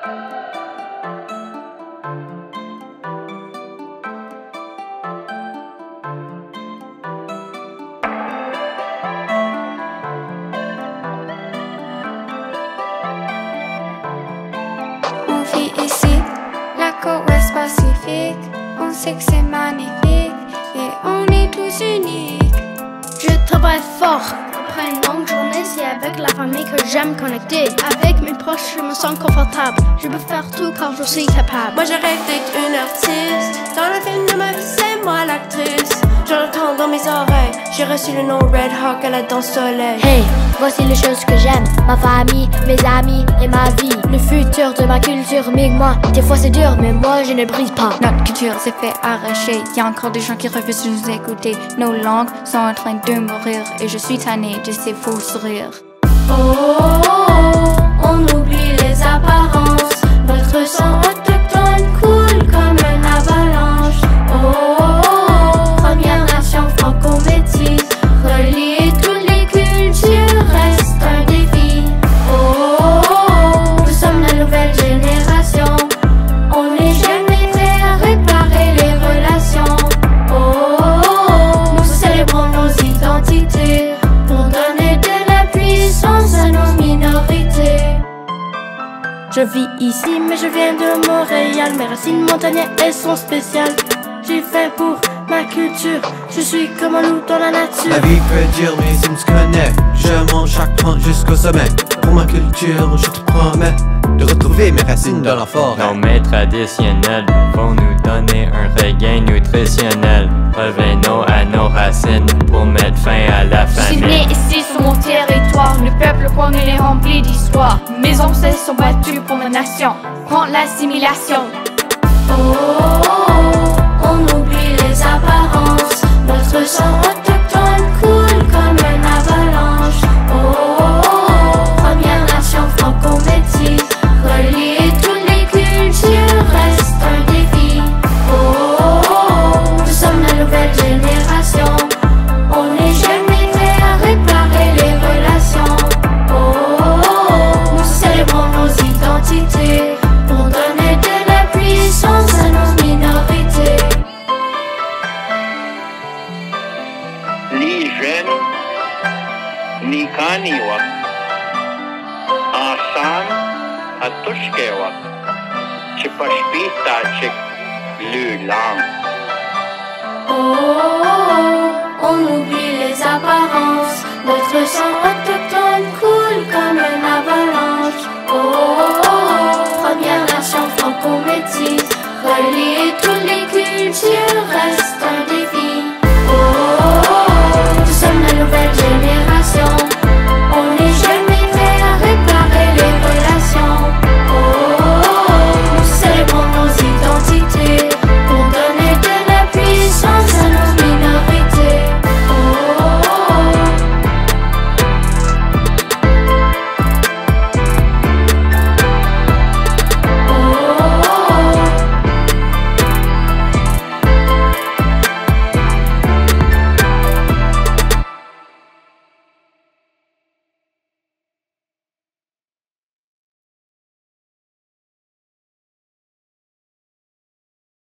On vit ici, la côte ouest-pacifique, on sait que c'est magnifique et on est tous uniques. Je travaille fort. C'est avec la famille que j'aime connecter. Avec mes proches, je me sens confortable. Je peux faire tout quand je suis capable. Moi, je rêve d'être une artiste. Dans le film de ma vie, c'est moi l'actrice. J'entends dans mes oreilles. J'ai reçu le nom Red Hawk à la danse soleil. Hey, voici les choses que j'aime. Ma famille, mes amis et ma vie. Le futur de ma culture, mais moi. Des fois c'est dur, mais moi je ne brise pas. Notre culture s'est fait arracher. Y a encore des gens qui refusent de nous écouter. Nos langues sont en train de mourir. Et je suis tannée de ces faux sourires. Oh, Je vis ici, mais je viens de Montréal. Mes racines montagnaises, elles sont spéciales. J'ai fait pour ma culture, je suis comme un loup dans la nature. La vie peut dire mais me connaît Je monte chaque pente jusqu'au sommet Pour ma culture je te promets De retrouver mes racines dans la forêt Nos mets traditionnels vont nous donner un regain nutritionnel. Revenons à nos racines pour mettre fin à la Je suis né famine. ici sur mon territoire, le qu'on est rempli d'histoire. Mes ancêtres sont battus pour ma nation, contre l'assimilation. Oh, oh, oh, on oublie les apparences. Notre ni kaniwak. Asan at tuskewak. Chipashpita chik lulang. Oh, oh, oh, on oublie les apparences. Notre sang